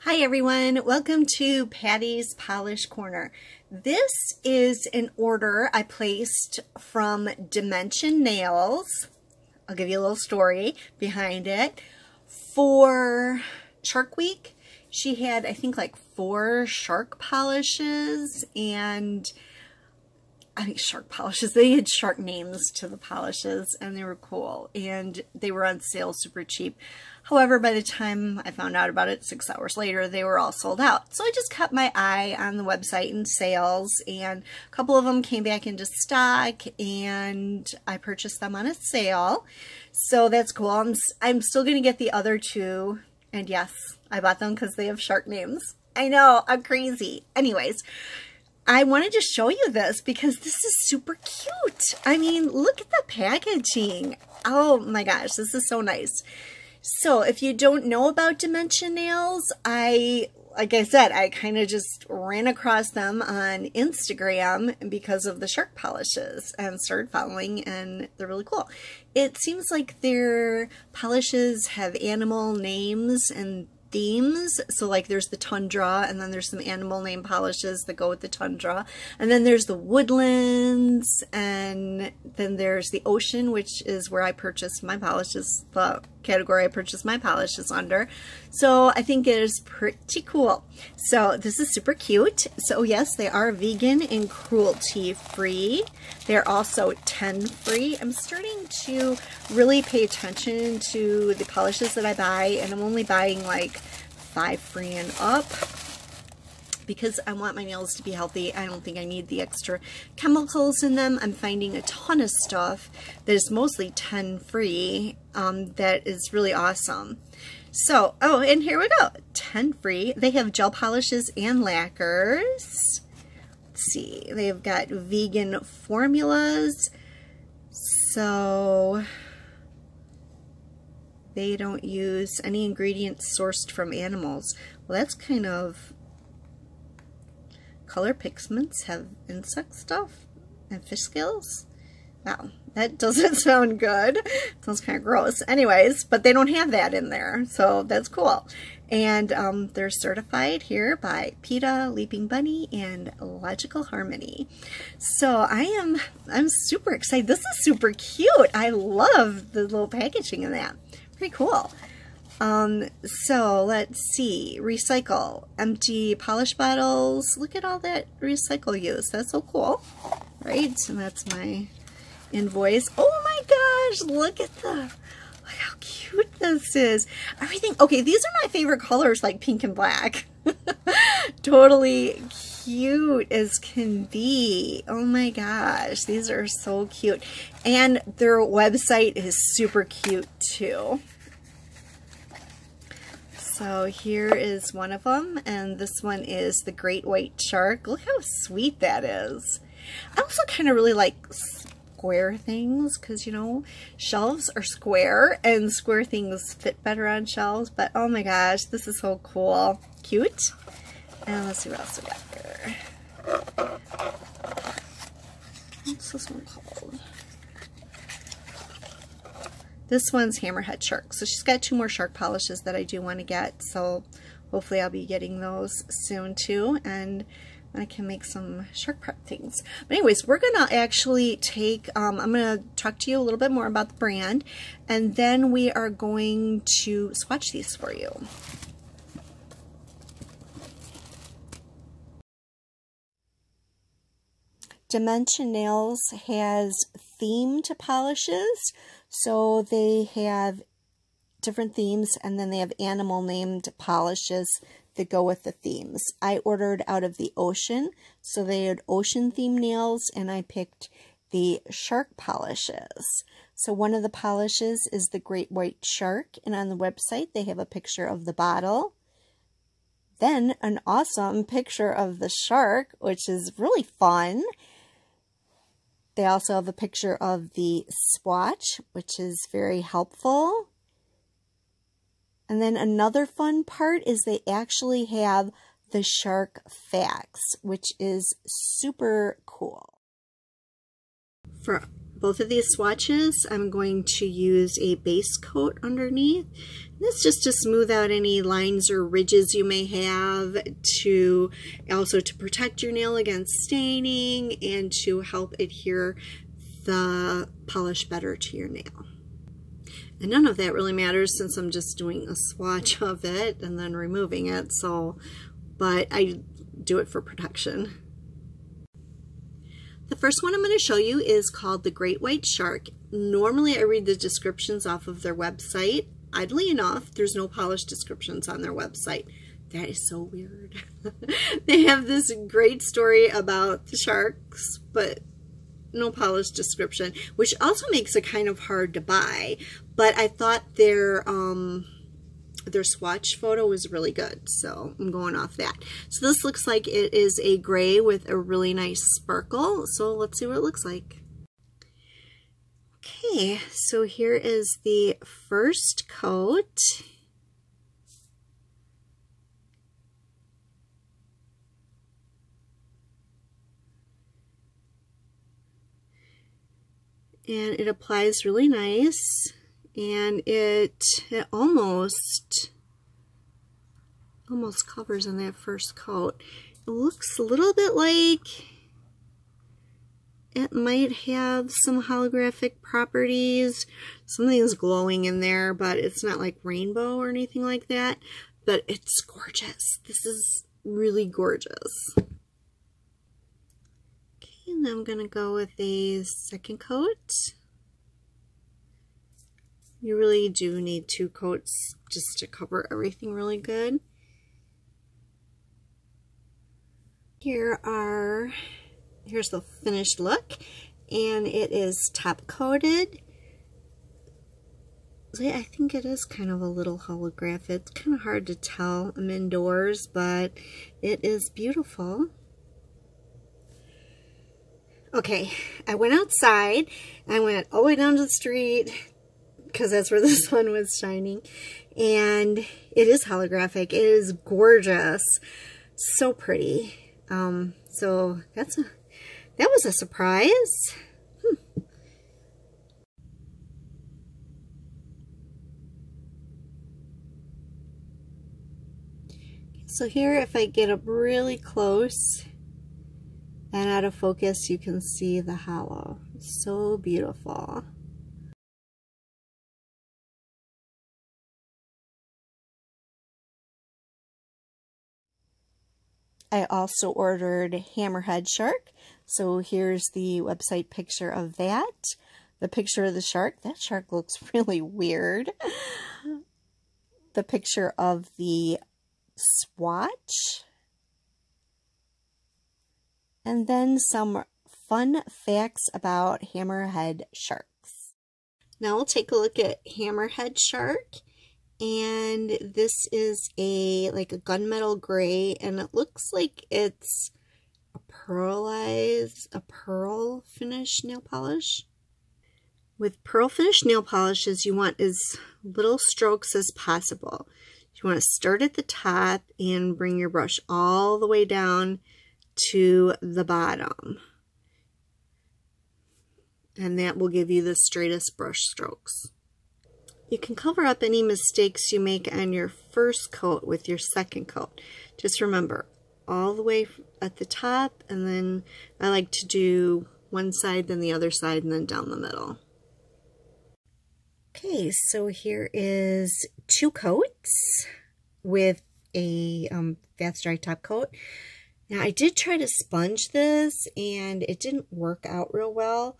Hi everyone, welcome to Pattie's Polish Corner. This is an order I placed from Dimension Nails. I'll give you a little story behind it. For Shark Week, she had I think like four shark polishes and I think shark polishes. They had shark names to the polishes and they were cool and they were on sale super cheap. However, by the time I found out about it six hours later, they were all sold out. So I just kept my eye on the website and sales and a couple of them came back into stock and I purchased them on a sale. So that's cool. I'm, I'm still going to get the other two and yes, I bought them because they have shark names. I know, I'm crazy. Anyways, I wanted to show you this because this is super cute. I mean, look at the packaging. Oh my gosh, this is so nice. So if you don't know about Dimension Nails, I, like I said, I kind of just ran across them on Instagram because of the shark polishes and started following and they're really cool. It seems like their polishes have animal names and themes. So like there's the tundra and then there's some animal name polishes that go with the tundra. And then there's the woodlands and then there's the ocean, which is where I purchased my polishes, the category I purchased my polishes under. So I think it is pretty cool. So this is super cute. So yes, they are vegan and cruelty free. They're also 10 free. I'm starting to really pay attention to the polishes that I buy and I'm only buying like five free and up because I want my nails to be healthy. I don't think I need the extra chemicals in them. I'm finding a ton of stuff that is mostly 10 free um, that is really awesome. So, oh, and here we go. 10 free. They have gel polishes and lacquers. Let's see. They've got vegan formulas. So, they don't use any ingredients sourced from animals. Well, that's kind of... Color pigments have insect stuff and fish scales. Wow, that doesn't sound good. sounds kind of gross. Anyways, but they don't have that in there, so that's cool. And um, they're certified here by PETA, Leaping Bunny, and Logical Harmony. So I am, I'm super excited. This is super cute. I love the little packaging in that. Pretty cool. Um, so let's see, recycle, empty polish bottles. Look at all that recycle use. That's so cool, right? And that's my invoice. Oh my gosh, look at the, look how cute this is. Everything, okay, these are my favorite colors, like pink and black. totally cute as can be. Oh my gosh, these are so cute. And their website is super cute too. So here is one of them, and this one is the Great White Shark. Look how sweet that is. I also kind of really like square things because, you know, shelves are square and square things fit better on shelves. But oh my gosh, this is so cool. Cute. And let's see what else we got here. What's this one called? This one's Hammerhead Shark. So she's got two more shark polishes that I do want to get. So hopefully I'll be getting those soon too. And I can make some shark prep things. But anyways, we're going to actually take, um, I'm going to talk to you a little bit more about the brand. And then we are going to swatch these for you. Dimension Nails has themed polishes. So they have different themes and then they have animal named polishes that go with the themes. I ordered out of the ocean, so they had ocean theme nails and I picked the shark polishes. So one of the polishes is the great white shark and on the website they have a picture of the bottle. Then an awesome picture of the shark, which is really fun. They also have a picture of the swatch, which is very helpful. And then another fun part is they actually have the shark facts, which is super cool. For both of these swatches, I'm going to use a base coat underneath. This just to smooth out any lines or ridges you may have, to also to protect your nail against staining and to help adhere the polish better to your nail. And none of that really matters since I'm just doing a swatch of it and then removing it. So, but I do it for protection. The first one I'm going to show you is called the Great White Shark. Normally I read the descriptions off of their website. Oddly enough, there's no polished descriptions on their website. That is so weird. they have this great story about the sharks, but no polished description, which also makes it kind of hard to buy. But I thought their um, their swatch photo was really good, so I'm going off that. So this looks like it is a gray with a really nice sparkle. So let's see what it looks like. Okay, so here is the first coat. and it applies really nice and it, it almost almost covers in that first coat. It looks a little bit like it might have some holographic properties. Something is glowing in there, but it's not like rainbow or anything like that. But it's gorgeous. This is really gorgeous. Okay, And I'm going to go with a second coat. You really do need two coats just to cover everything really good. Here are, here's the finished look, and it is top coated. I think it is kind of a little holographic. It's kind of hard to tell. I'm indoors, but it is beautiful. Okay, I went outside. I went all the way down to the street because that's where the sun was shining. And it is holographic. It is gorgeous. So pretty. Um, so that's a, that was a surprise. Hmm. So here, if I get up really close, and out of focus you can see the holo. So beautiful. I also ordered Hammerhead Shark. So here's the website picture of that. The picture of the shark. That shark looks really weird. The picture of the swatch and then some fun facts about hammerhead sharks. Now we'll take a look at hammerhead shark and this is a like a gunmetal gray and it looks like it's a pearlized a pearl finish nail polish with pearl finish nail polishes you want as little strokes as possible you want to start at the top and bring your brush all the way down to the bottom. And that will give you the straightest brush strokes. You can cover up any mistakes you make on your first coat with your second coat. Just remember, all the way at the top, and then I like to do one side, then the other side, and then down the middle. Okay, so here is two coats with a um, fast dry top coat. Now I did try to sponge this and it didn't work out real well.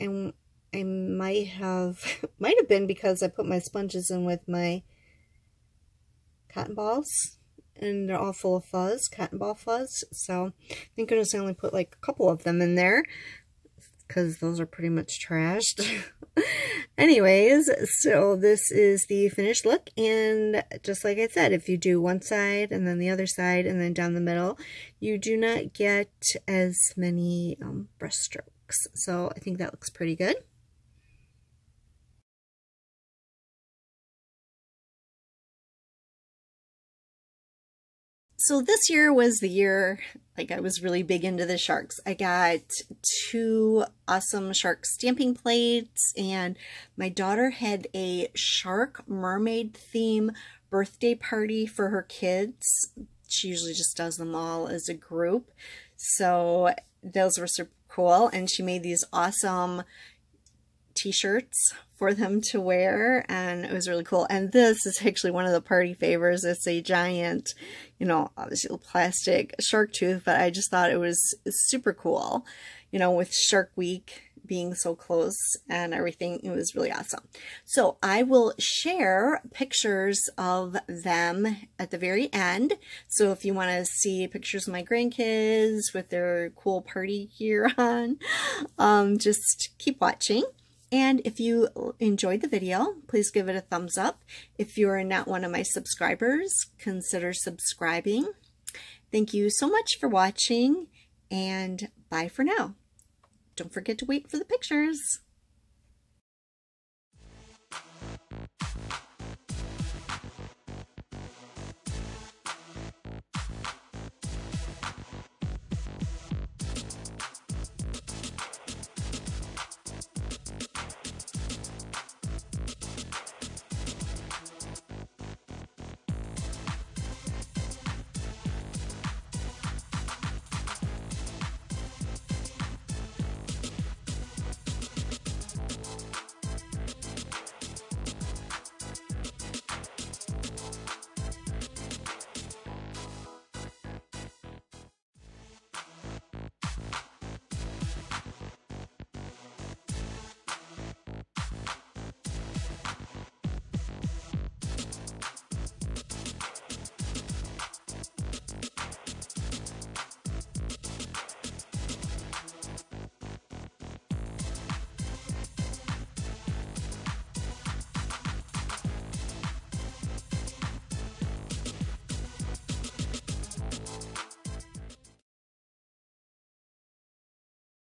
And I might have, might have been because I put my sponges in with my cotton balls and they're all full of fuzz, cotton ball fuzz. So thank goodness I only put like a couple of them in there because those are pretty much trashed. Anyways, so this is the finished look, and just like I said, if you do one side and then the other side and then down the middle, you do not get as many um, brush strokes. So I think that looks pretty good. So this year was the year like I was really big into the sharks. I got two awesome shark stamping plates and my daughter had a shark mermaid theme birthday party for her kids. She usually just does them all as a group. So those were super cool. And she made these awesome t-shirts for them to wear and it was really cool. And this is actually one of the party favors. It's a giant you know obviously plastic shark tooth but I just thought it was super cool you know with shark week being so close and everything. It was really awesome. So I will share pictures of them at the very end. So if you want to see pictures of my grandkids with their cool party gear on um, just keep watching and if you enjoyed the video, please give it a thumbs up. If you're not one of my subscribers, consider subscribing. Thank you so much for watching and bye for now. Don't forget to wait for the pictures.